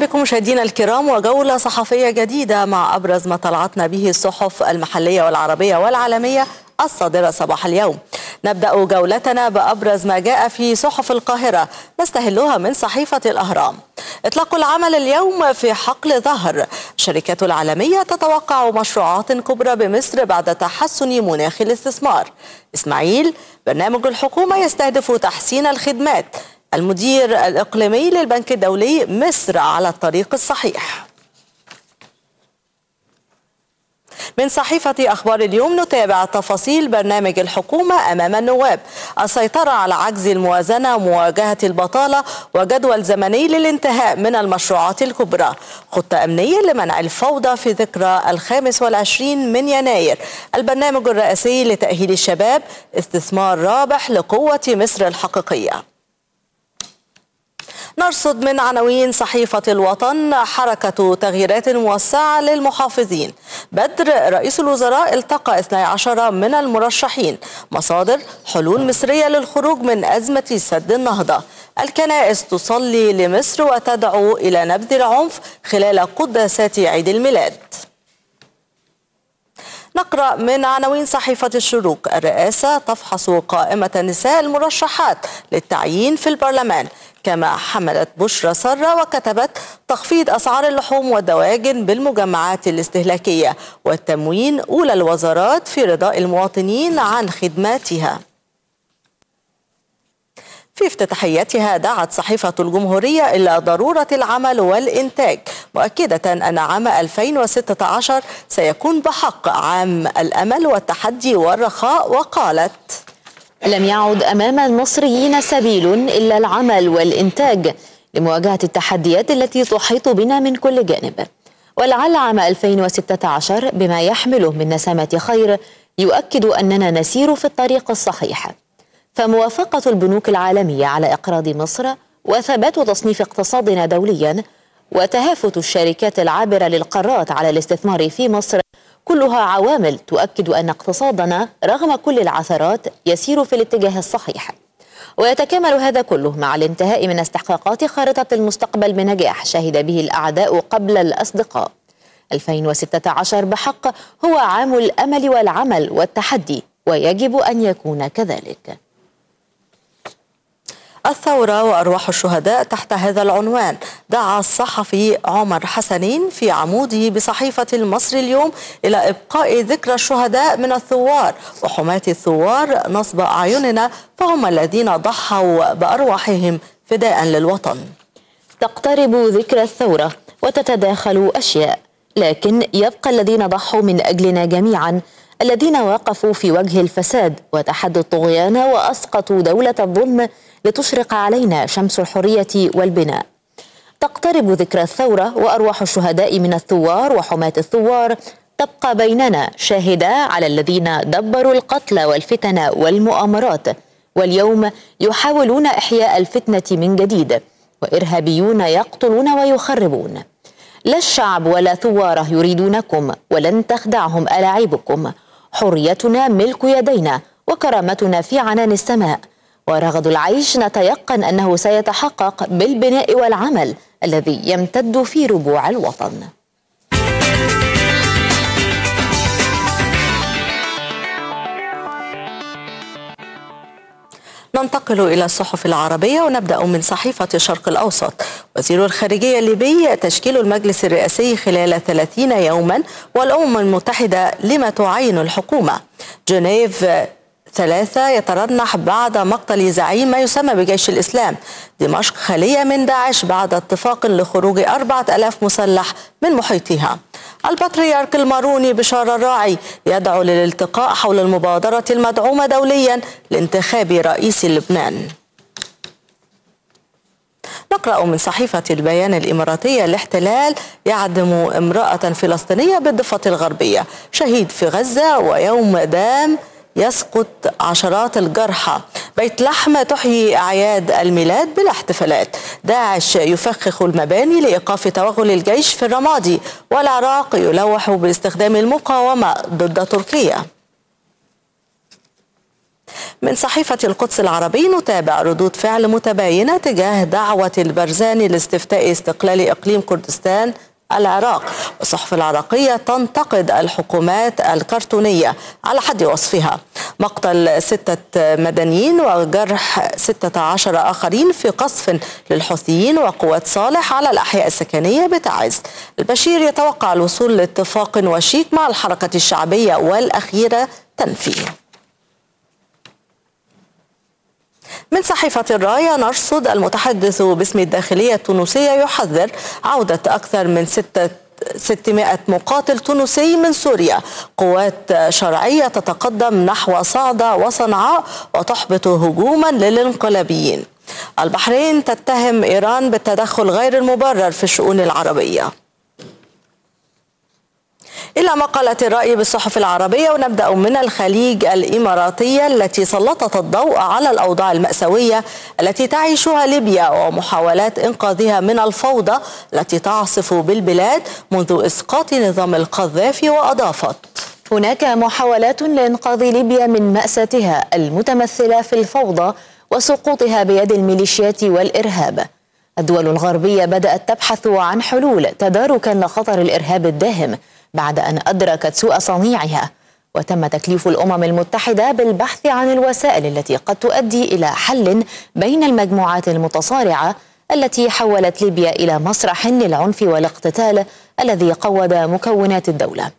بكم مشاهدينا الكرام وجولة صحفية جديدة مع أبرز ما طلعتنا به الصحف المحلية والعربية والعالمية الصادرة صباح اليوم. نبدأ جولتنا بأبرز ما جاء في صحف القاهرة نستهلها من صحيفة الأهرام. إطلاق العمل اليوم في حقل ظهر. الشركات العالمية تتوقع مشروعات كبرى بمصر بعد تحسن مناخ الاستثمار. إسماعيل برنامج الحكومة يستهدف تحسين الخدمات. المدير الإقليمي للبنك الدولي مصر على الطريق الصحيح. من صحيفة أخبار اليوم نتابع تفاصيل برنامج الحكومة أمام النواب. السيطرة على عجز الموازنة ومواجهة البطالة وجدول زمني للانتهاء من المشروعات الكبرى. خطة أمنية لمنع الفوضى في ذكرى الخامس والعشرين من يناير. البرنامج الرئاسي لتأهيل الشباب استثمار رابح لقوة مصر الحقيقية. نرصد من عناوين صحيفة الوطن حركة تغييرات موسعة للمحافظين. بدر رئيس الوزراء التقى 12 من المرشحين. مصادر حلول مصرية للخروج من أزمة سد النهضة. الكنائس تصلي لمصر وتدعو إلى نبذ العنف خلال قداسات عيد الميلاد. نقرأ من عناوين صحيفة الشروق. الرئاسة تفحص قائمة النساء المرشحات للتعيين في البرلمان. كما حملت بشرى سرة وكتبت تخفيض أسعار اللحوم والدواجن بالمجمعات الاستهلاكية والتموين أولى الوزارات في رضاء المواطنين عن خدماتها. في افتتاحيتها دعت صحيفة الجمهورية إلى ضرورة العمل والإنتاج مؤكدة أن عام 2016 سيكون بحق عام الأمل والتحدي والرخاء وقالت لم يعد أمام المصريين سبيل إلا العمل والإنتاج لمواجهة التحديات التي تحيط بنا من كل جانب. ولعل عام 2016 بما يحمله من نسمة خير يؤكد أننا نسير في الطريق الصحيح. فموافقة البنوك العالمية على إقراض مصر وثبات تصنيف اقتصادنا دوليا وتهافت الشركات العابرة للقارات على الاستثمار في مصر كلها عوامل تؤكد أن اقتصادنا رغم كل العثرات يسير في الاتجاه الصحيح. ويتكامل هذا كله مع الانتهاء من استحقاقات خارطة المستقبل بنجاح شهد به الأعداء قبل الأصدقاء. 2016 بحق هو عام الأمل والعمل والتحدي ويجب أن يكون كذلك. الثورة وأرواح الشهداء تحت هذا العنوان. دعا الصحفي عمر حسنين في عموده بصحيفة المصري اليوم إلى إبقاء ذكرى الشهداء من الثوار وحماة الثوار نصب أعيننا فهم الذين ضحوا بأرواحهم فداء للوطن. تقترب ذكرى الثورة وتتداخل أشياء لكن يبقى الذين ضحوا من أجلنا جميعا الذين وقفوا في وجه الفساد وتحدوا الطغيان وأسقطوا دولة الظلم لتشرق علينا شمس الحرية والبناء. تقترب ذكرى الثورة وأرواح الشهداء من الثوار وحماة الثوار. تبقى بيننا شاهدة على الذين دبروا القتل والفتن والمؤامرات. واليوم يحاولون إحياء الفتنة من جديد. وإرهابيون يقتلون ويخربون. لا الشعب ولا ثواره يريدونكم ولن تخدعهم ألاعيبكم. حريتنا ملك يدينا وكرامتنا في عنان السماء. ورغد العيش نتيقن أنه سيتحقق بالبناء والعمل الذي يمتد في ربوع الوطن. ننتقل إلى الصحف العربية ونبدأ من صحيفة الشرق الأوسط. وزير الخارجية الليبي تشكيل المجلس الرئاسي خلال 30 يوما والأمم المتحدة لما تعين الحكومة. جنيف ثلاثة يترنح بعد مقتل زعيم ما يسمى بجيش الإسلام. دمشق خالية من داعش بعد اتفاق لخروج أربعة ألاف مسلح من محيطها. البطريرك الماروني بشار الراعي يدعو للالتقاء حول المبادرة المدعومة دوليا لانتخاب رئيس لبنان. نقرأ من صحيفة البيان الإماراتية. الاحتلال يعدم امرأة فلسطينية بالضفة الغربية. شهيد في غزة ويوم دام يسقط عشرات الجرحى. بيت لحم تحيي أعياد الميلاد بلا احتفالات. داعش يفخخ المباني لإيقاف توغل الجيش في الرمادي والعراق يلوح باستخدام المقاومة ضد تركيا. من صحيفة القدس العربي نتابع ردود فعل متباينة تجاه دعوة البرزاني لاستفتاء استقلال إقليم كردستان العراق. والصحف العراقية تنتقد الحكومات الكرتونية على حد وصفها. مقتل ستة مدنيين وجرح ستة عشر آخرين في قصف للحوثيين وقوات صالح على الأحياء السكنية بتعز. البشير يتوقع الوصول لاتفاق وشيك مع الحركة الشعبية والأخيرة تنفيه من صحيفة الراية نرصد المتحدث باسم الداخلية التونسية يحذر عودة أكثر من ستة 600 مقاتل تونسي من سوريا. قوات شرعية تتقدم نحو صعدة وصنعاء وتحبط هجوما للانقلابيين. البحرين تتهم إيران بالتدخل غير المبرر في الشؤون العربية. إلى مقالة الرأي بالصحف العربية ونبدأ من الخليج الإماراتية التي سلطت الضوء على الأوضاع المأساوية التي تعيشها ليبيا ومحاولات إنقاذها من الفوضى التي تعصف بالبلاد منذ إسقاط نظام القذافي وأضافت. هناك محاولات لإنقاذ ليبيا من مأساتها المتمثلة في الفوضى وسقوطها بيد الميليشيات والإرهاب. الدول الغربية بدأت تبحث عن حلول تداركا لخطر الإرهاب الداهم بعد أن أدركت سوء صنيعها وتم تكليف الأمم المتحدة بالبحث عن الوسائل التي قد تؤدي إلى حل بين المجموعات المتصارعة التي حولت ليبيا إلى مسرح للعنف والاقتتال الذي قود مكونات الدولة.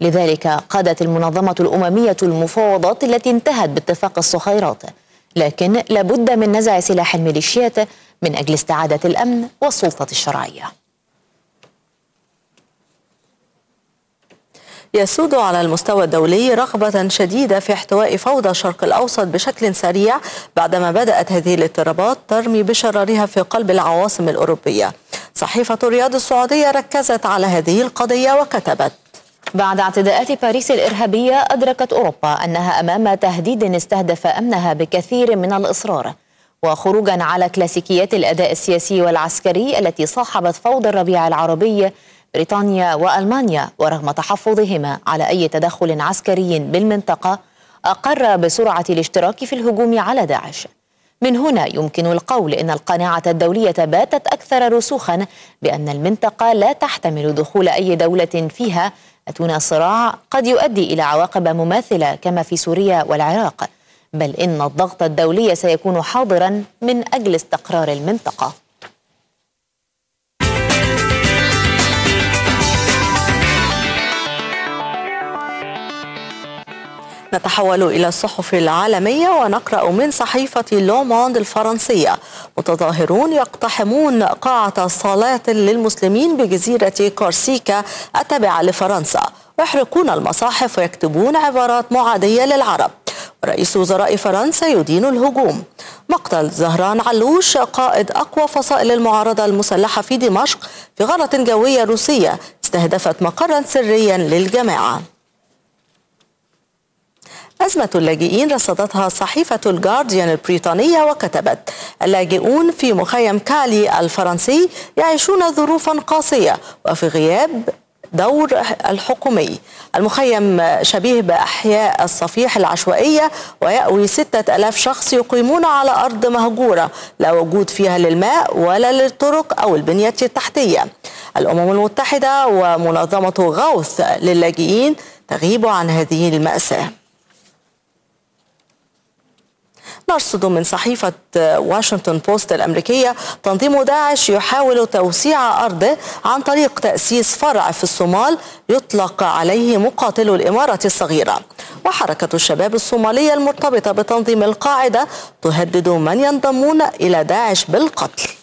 لذلك قادت المنظمة الأممية المفاوضات التي انتهت باتفاق الصخيرات لكن لابد من نزع سلاح الميليشيات من أجل استعادة الأمن والسلطة الشرعية. يسود على المستوى الدولي رغبة شديدة في احتواء فوضى الشرق الأوسط بشكل سريع بعدما بدأت هذه الاضطرابات ترمي بشرارها في قلب العواصم الأوروبية. صحيفة رياض السعودية ركزت على هذه القضية وكتبت بعد اعتداءات باريس الإرهابية أدركت أوروبا أنها أمام تهديد استهدف أمنها بكثير من الإصرار. وخروجا على كلاسيكيات الأداء السياسي والعسكري التي صاحبت فوضى الربيع العربي بريطانيا وألمانيا ورغم تحفظهما على أي تدخل عسكري بالمنطقة أقر بسرعة الاشتراك في الهجوم على داعش. من هنا يمكن القول إن القناعة الدولية باتت أكثر رسوخا بأن المنطقة لا تحتمل دخول أي دولة فيها. دون صراع قد يؤدي إلى عواقب مماثلة كما في سوريا والعراق بل إن الضغط الدولي سيكون حاضرا من أجل استقرار المنطقة. نتحول إلى الصحف العالمية ونقرأ من صحيفة لوموند الفرنسية. متظاهرون يقتحمون قاعة صلاة للمسلمين بجزيرة كورسيكا التابعة لفرنسا. ويحرقون المصاحف ويكتبون عبارات معادية للعرب. رئيس وزراء فرنسا يدين الهجوم. مقتل زهران علوش قائد أقوى فصائل المعارضة المسلحة في دمشق في غارة جوية روسية استهدفت مقرا سريا للجماعة. أزمة اللاجئين رصدتها صحيفة الجارديان البريطانية وكتبت اللاجئون في مخيم كالي الفرنسي يعيشون ظروفا قاسية وفي غياب دور الحكومي. المخيم شبيه بأحياء الصفيح العشوائية ويأوي ستة ألاف شخص يقيمون على أرض مهجورة لا وجود فيها للماء ولا للطرق أو البنية التحتية. الأمم المتحدة ومنظمة غوث للاجئين تغيب عن هذه المأساة. نرصد من صحيفة واشنطن بوست الأمريكية تنظيم داعش يحاول توسيع أرضه عن طريق تأسيس فرع في الصومال يطلق عليه مقاتلو الإمارة الصغيرة. وحركة الشباب الصومالية المرتبطة بتنظيم القاعدة تهدد من ينضمون إلى داعش بالقتل.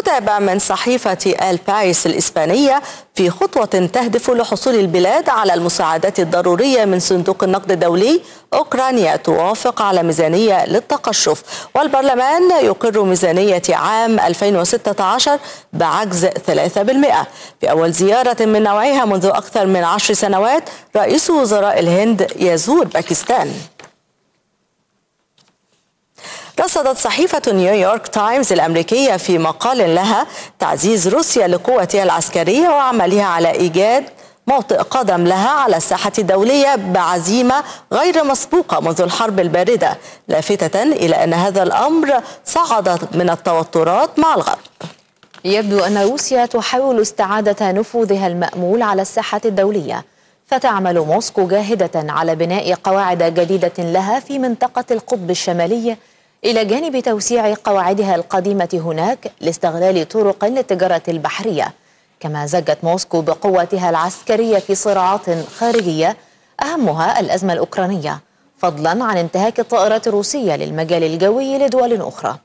نتابع من صحيفة آل بايس الإسبانية في خطوة تهدف لحصول البلاد على المساعدات الضرورية من صندوق النقد الدولي. أوكرانيا توافق على ميزانية للتقشف. والبرلمان يقر ميزانية عام 2016 بعجز 3% في أول زيارة من نوعها منذ أكثر من عشر سنوات رئيس وزراء الهند يزور باكستان. رصدت صحيفة نيويورك تايمز الأمريكية في مقال لها تعزيز روسيا لقوتها العسكرية وعملها على إيجاد موطئ قدم لها على الساحة الدولية بعزيمة غير مسبوقة منذ الحرب الباردة لافتة إلى أن هذا الأمر صعد من التوترات مع الغرب. يبدو أن روسيا تحاول استعادة نفوذها المأمول على الساحة الدولية فتعمل موسكو جاهدة على بناء قواعد جديدة لها في منطقة القطب الشمالي إلى جانب توسيع قواعدها القديمة هناك لاستغلال طرق للتجارة البحرية. كما زجت موسكو بقوتها العسكرية في صراعات خارجية أهمها الأزمة الأوكرانية فضلا عن انتهاك الطائرات الروسية للمجال الجوي لدول أخرى.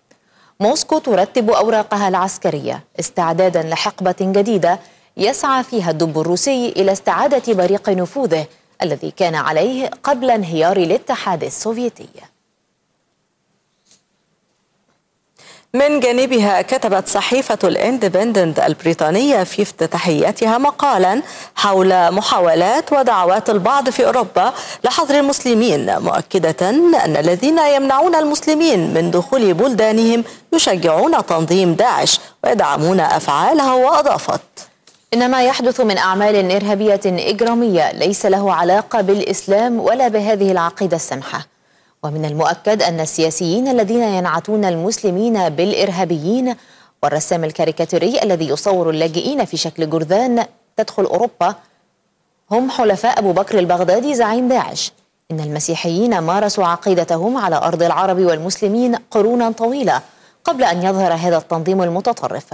موسكو ترتب أوراقها العسكرية استعدادا لحقبة جديدة يسعى فيها الدب الروسي إلى استعادة بريق نفوذه الذي كان عليه قبل انهيار الاتحاد السوفيتي. من جانبها كتبت صحيفة الإندبندنت البريطانية في افتتاحيتها مقالا حول محاولات ودعوات البعض في أوروبا لحظر المسلمين مؤكدة أن الذين يمنعون المسلمين من دخول بلدانهم يشجعون تنظيم داعش ويدعمون أفعاله وأضافت. إن ما يحدث من أعمال إرهابية إجرامية ليس له علاقة بالإسلام ولا بهذه العقيدة السمحة. ومن المؤكد أن السياسيين الذين ينعتون المسلمين بالإرهابيين والرسام الكاريكاتيري الذي يصور اللاجئين في شكل جرذان تدخل أوروبا هم حلفاء أبو بكر البغدادي زعيم داعش. إن المسيحيين مارسوا عقيدتهم على أرض العرب والمسلمين قرونا طويلة قبل أن يظهر هذا التنظيم المتطرف.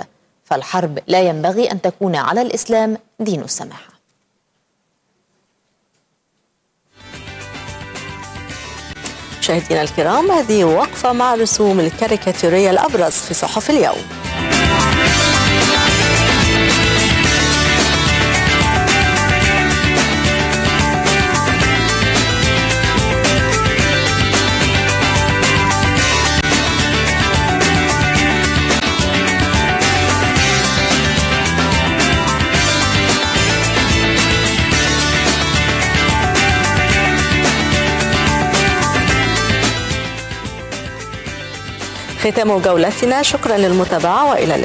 فالحرب لا ينبغي أن تكون على الإسلام دين السماحة مشاهدينا الكرام هذه وقفة مع رسوم الكاريكاتيرية الأبرز في صحف اليوم. ختام جولتنا. شكرا للمتابعة وإلى اللقاء.